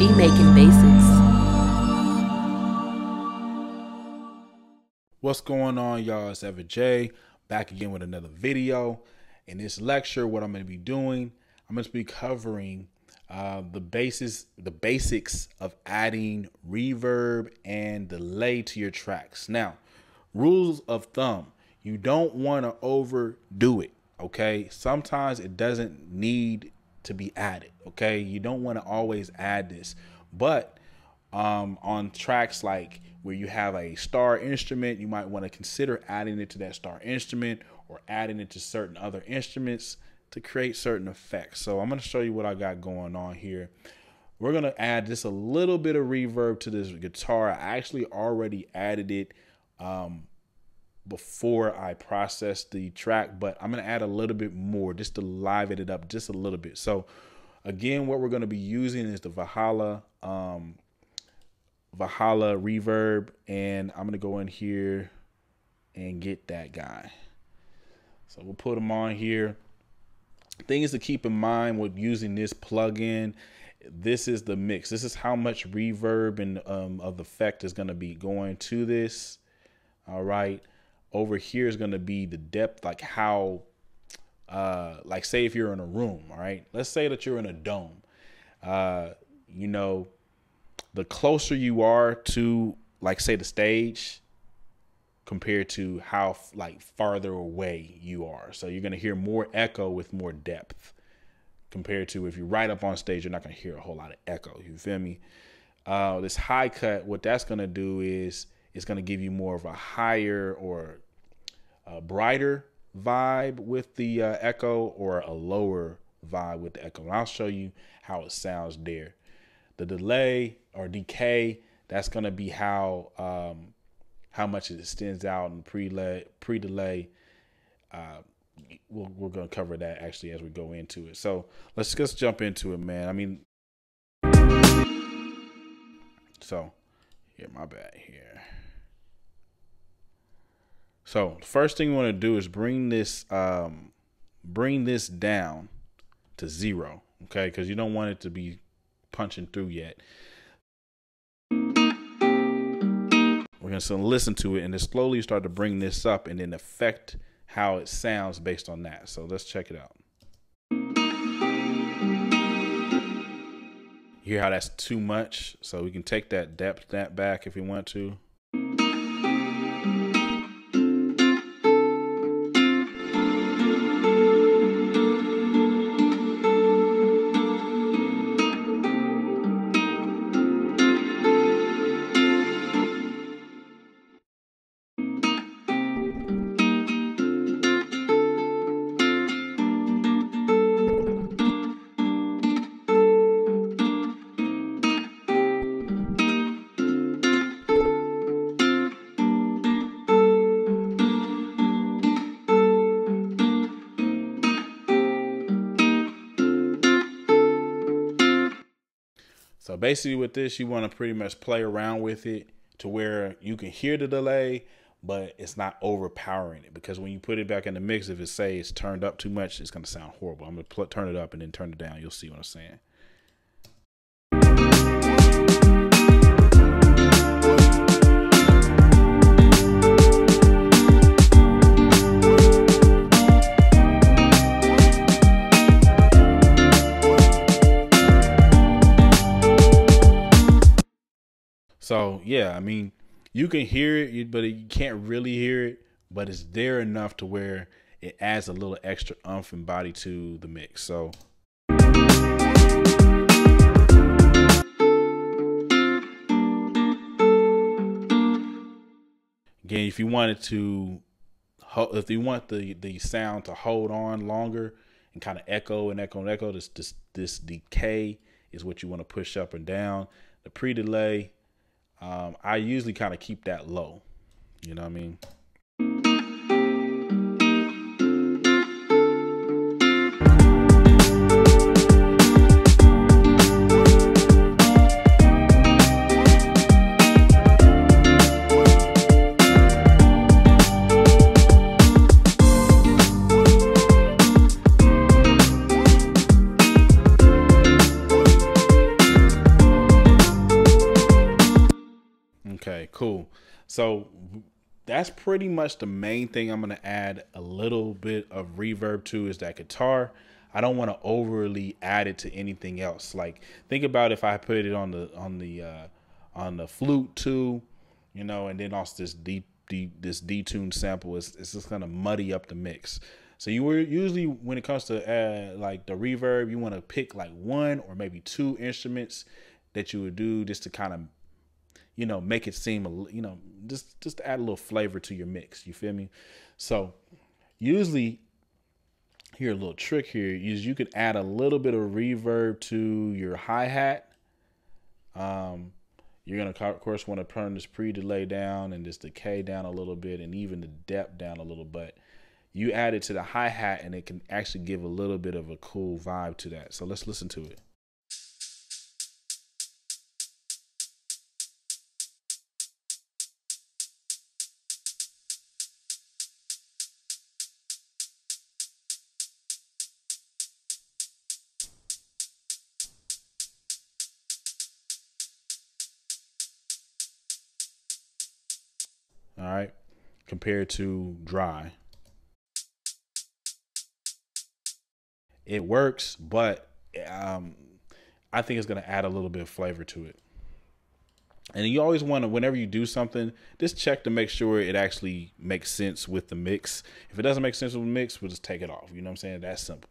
Beat Making Basics. What's going on, y'all? It's Ever J back again with another video. In this lecture, what I'm going to be doing, I'm going to be covering uh, the basis, the basics of adding reverb and delay to your tracks. Now, rules of thumb: you don't want to overdo it. Okay, sometimes it doesn't need to be added. Okay, you don't want to always add this, but um, on tracks like where you have a star instrument, you might want to consider adding it to that star instrument or adding it to certain other instruments to create certain effects. So I'm going to show you what I got going on here. We're going to add just a little bit of reverb to this guitar. I actually already added it um, before I process the track, but I'm going to add a little bit more just to liven it up just a little bit. So again, what we're going to be using is the Valhalla um, Valhalla reverb, and I'm going to go in here and get that guy. So we'll put them on here things to keep in mind with using this plugin this is the mix this is how much reverb and um, of effect is going to be going to this all right over here is going to be the depth like how uh like say if you're in a room all right let's say that you're in a dome uh you know the closer you are to like say the stage compared to how like farther away you are. So you're going to hear more echo with more depth compared to if you're right up on stage, you're not going to hear a whole lot of echo. You feel me? Uh, this high cut, what that's going to do is it's going to give you more of a higher or a brighter vibe with the uh, echo or a lower vibe with the echo. And I'll show you how it sounds there. The delay or decay, that's going to be how um, how much it extends out and pre-delay. pre-delay. Uh, we'll, we're going to cover that actually as we go into it. So let's just jump into it, man. I mean, so here, my bad here. So first thing you want to do is bring this, um, bring this down to zero, okay? Because you don't want it to be punching through yet. We're to listen to it and then slowly start to bring this up and then affect how it sounds based on that. So let's check it out. You hear how that's too much? So we can take that depth that back if we want to. Basically with this, you want to pretty much play around with it to where you can hear the delay, but it's not overpowering it. Because when you put it back in the mix, if it say it's turned up too much, it's going to sound horrible. I'm going to turn it up and then turn it down. You'll see what I'm saying. So yeah, I mean, you can hear it, but you can't really hear it. But it's there enough to where it adds a little extra umph and body to the mix. So. Again, if you wanted to, if you want the the sound to hold on longer and kind of echo and echo and echo, this this this decay is what you want to push up and down. The pre delay um, I usually kind of keep that low. You know what I mean? That's pretty much the main thing I'm gonna add a little bit of reverb to is that guitar. I don't want to overly add it to anything else. Like think about if I put it on the on the uh, on the flute too, you know, and then also this deep deep this detuned sample is it's just gonna muddy up the mix. So you were usually when it comes to uh, like the reverb, you want to pick like one or maybe two instruments that you would do just to kind of you know make it seem a you know just just add a little flavor to your mix. You feel me? So usually here a little trick here is you can add a little bit of reverb to your hi-hat. Um, you're gonna of course want to turn this pre-delay down and this decay down a little bit and even the depth down a little bit. You add it to the hi-hat and it can actually give a little bit of a cool vibe to that. So let's listen to it. All right, compared to dry. It works, but um, I think it's going to add a little bit of flavor to it. And you always want to, whenever you do something, just check to make sure it actually makes sense with the mix. If it doesn't make sense with the mix, we'll just take it off. You know what I'm saying? That's simple.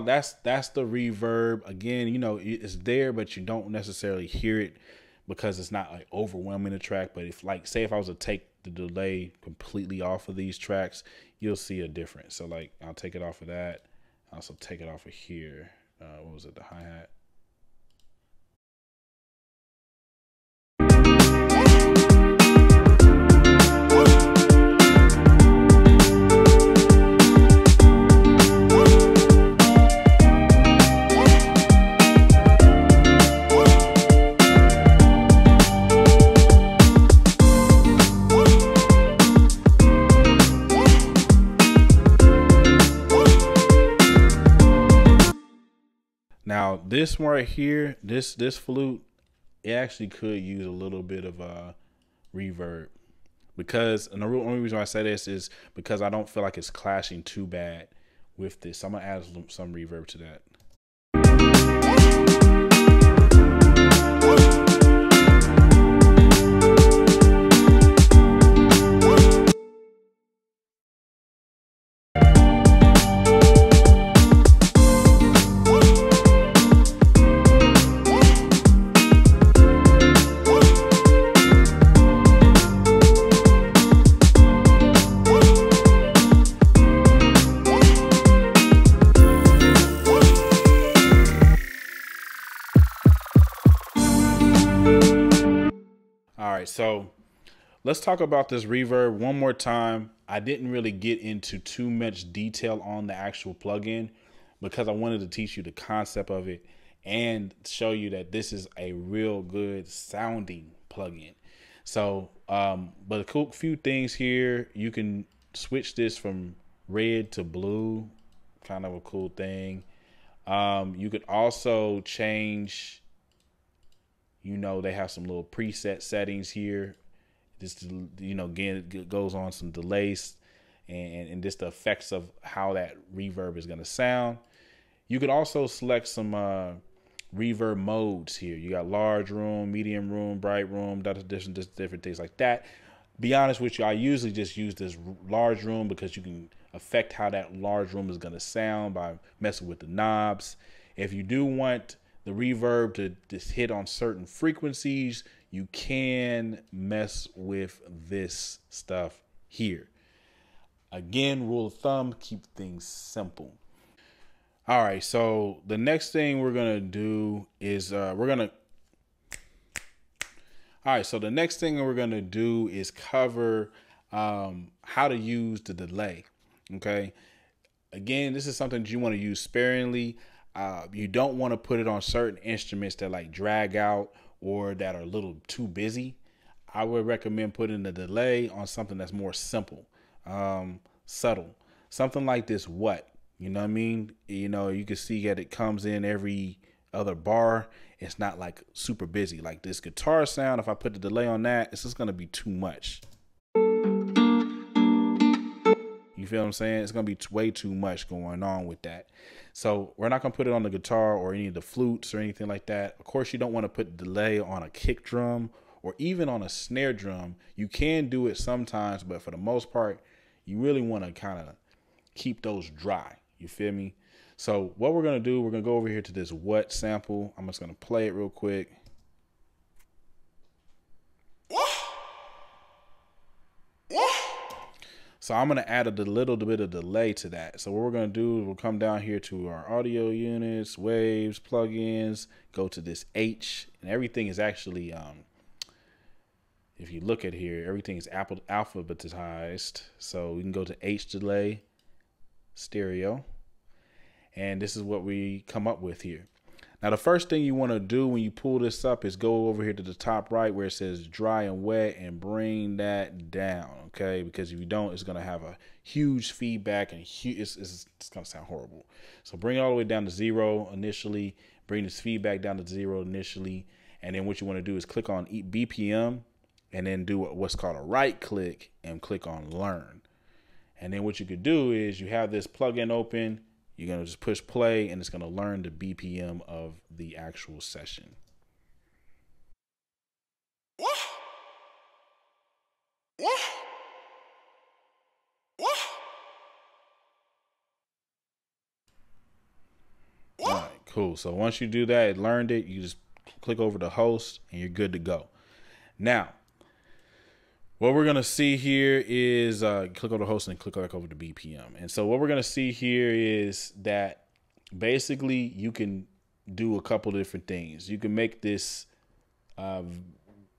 That's that's the reverb. Again, you know, it's there, but you don't necessarily hear it because it's not like overwhelming the track. But if like say if I was to take the delay completely off of these tracks, you'll see a difference. So like I'll take it off of that. I'll also take it off of here. Uh, what was it? The hi this right here, this this flute, it actually could use a little bit of uh reverb because and the only reason I say this is because I don't feel like it's clashing too bad with this. I'm gonna add some reverb to that. So let's talk about this reverb one more time. I didn't really get into too much detail on the actual plugin because I wanted to teach you the concept of it and show you that this is a real good sounding plugin. So, um, but a cool few things here. You can switch this from red to blue, kind of a cool thing. Um, you could also change you know, they have some little preset settings here. This, you know, again, it goes on some delays and, and just the effects of how that reverb is going to sound. You could also select some uh, reverb modes here. You got large room, medium room, bright room, different, different things like that. Be honest with you, I usually just use this large room because you can affect how that large room is going to sound by messing with the knobs. If you do want the reverb to just hit on certain frequencies, you can mess with this stuff here. Again, rule of thumb, keep things simple. All right, so the next thing we're gonna do is uh, we're gonna. All right, so the next thing we're gonna do is cover um, how to use the delay. Okay, again, this is something you want to use sparingly. Uh, you don't want to put it on certain instruments that like drag out or that are a little too busy. I would recommend putting the delay on something that's more simple, um, subtle, something like this. What you know what I mean? You know, you can see that it comes in every other bar. It's not like super busy. Like this guitar sound, if I put the delay on that, it's just gonna be too much. Feel what I'm saying? It's gonna be way too much going on with that. So we're not gonna put it on the guitar or any of the flutes or anything like that. Of course, you don't want to put delay on a kick drum or even on a snare drum. You can do it sometimes, but for the most part, you really want to kind of keep those dry. You feel me? So what we're gonna do, we're gonna go over here to this what sample. I'm just gonna play it real quick. So I'm gonna add a little bit of delay to that. So what we're gonna do is we'll come down here to our audio units, waves, plugins, go to this H, and everything is actually, um, if you look at here, everything is alphabetized. So we can go to H delay, stereo, and this is what we come up with here. Now, the first thing you want to do when you pull this up is go over here to the top right where it says dry and wet and bring that down, okay? Because if you don't, it's going to have a huge feedback and it's, it's, it's going to sound horrible. So bring it all the way down to zero initially, bring this feedback down to zero initially, and then what you want to do is click on BPM and then do what's called a right click and click on learn. And then what you could do is you have this plugin open, you're going to just push play and it's going to learn the BPM of the actual session. What? What? All right, cool. So once you do that, it learned it, you just click over to host and you're good to go. Now, what we're gonna see here is uh, click over the host and click back over to BPM. And so what we're gonna see here is that basically you can do a couple different things. You can make this uh,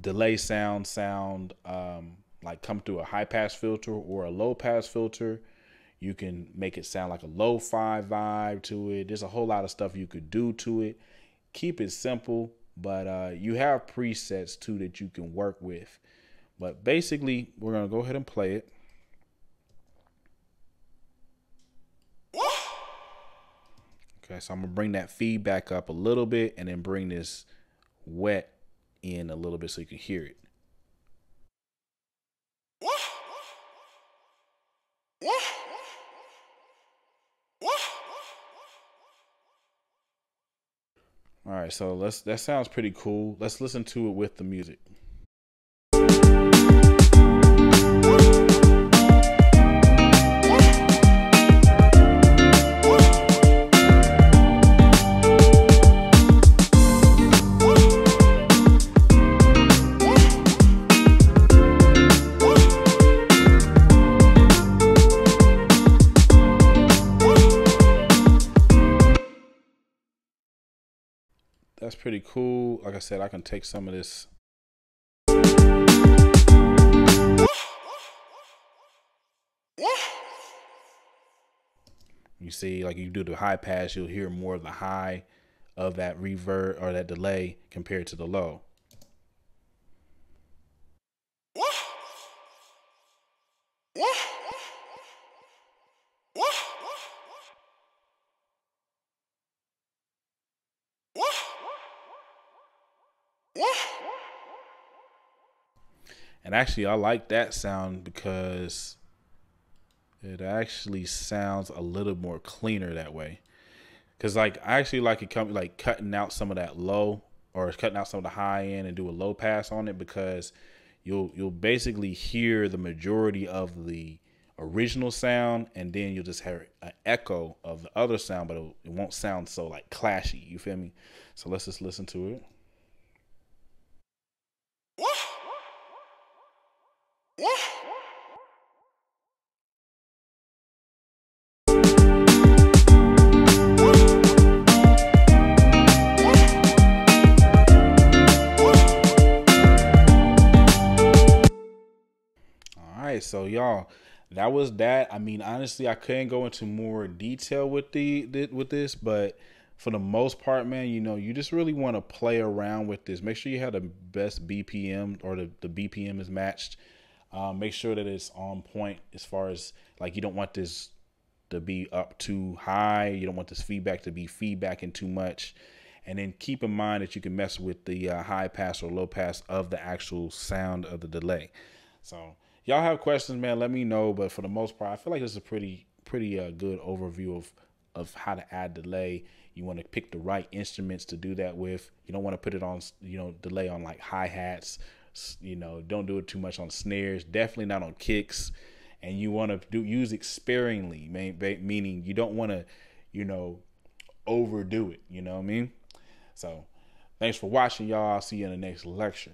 delay sound sound um, like come through a high pass filter or a low pass filter. You can make it sound like a lo-fi vibe to it. There's a whole lot of stuff you could do to it. Keep it simple, but uh, you have presets too that you can work with. But basically, we're going to go ahead and play it. Okay, so I'm going to bring that feedback up a little bit and then bring this wet in a little bit so you can hear it. All right, so let's that sounds pretty cool. Let's listen to it with the music. Pretty cool. Like I said, I can take some of this. You see, like you do the high pass, you'll hear more of the high of that reverb or that delay compared to the low. And actually, I like that sound because it actually sounds a little more cleaner that way. Cause like I actually like it coming like cutting out some of that low or cutting out some of the high end and do a low pass on it because you'll you'll basically hear the majority of the original sound, and then you'll just hear an echo of the other sound, but it, it won't sound so like clashy. You feel me? So let's just listen to it. Right, so y'all, that was that. I mean, honestly, I couldn't go into more detail with the, the with this, but for the most part, man, you know, you just really want to play around with this. Make sure you have the best BPM or the, the BPM is matched. Um, make sure that it's on point as far as like you don't want this to be up too high. You don't want this feedback to be feedbacking too much. And then keep in mind that you can mess with the uh, high pass or low pass of the actual sound of the delay. So y'all have questions, man, let me know. But for the most part, I feel like this is a pretty pretty uh, good overview of of how to add delay. You want to pick the right instruments to do that with. You don't want to put it on, you know, delay on like hi hats. You know, don't do it too much on snares. Definitely not on kicks. And you want to do use it sparingly, meaning you don't want to, you know, overdo it. You know what I mean? So, thanks for watching, y'all. I'll see you in the next lecture.